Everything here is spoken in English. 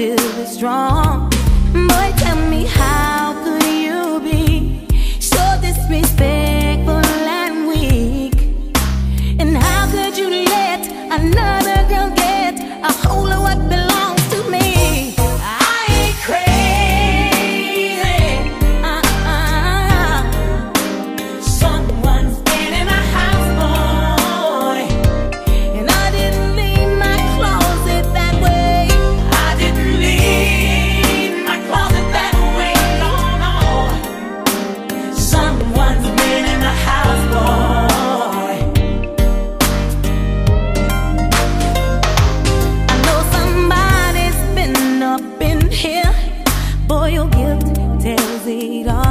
still is strong. Boy, tell me how could you be So disrespectful? royal gift tells it all.